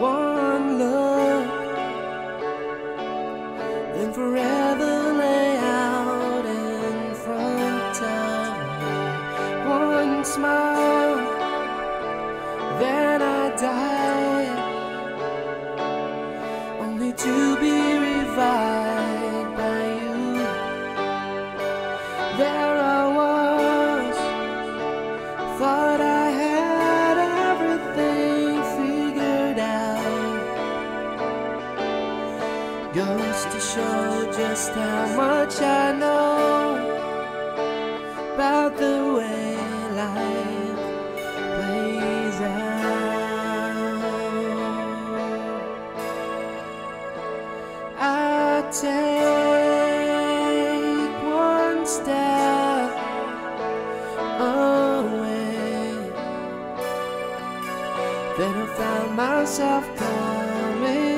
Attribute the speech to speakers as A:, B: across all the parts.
A: one look, then forever lay out in front of me. One smile, then I die, only to be revived by you. There I was, thought I. Goes to show just how much I know about the way life plays out. I take one step away, then I found myself coming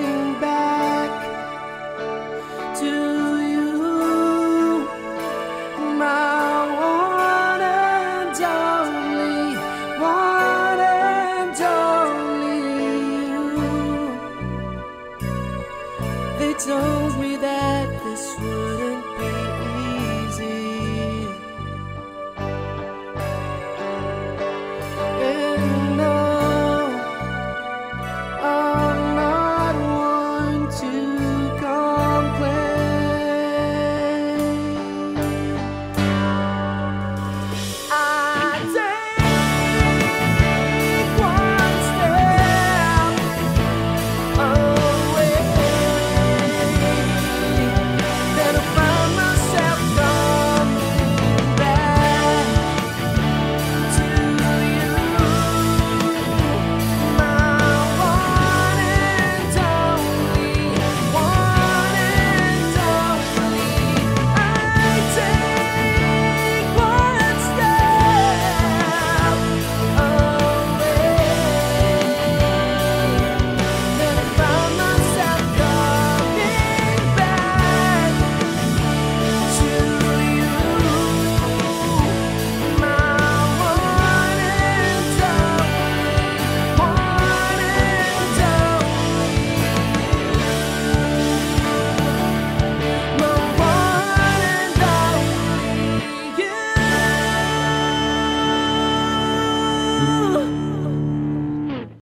A: you.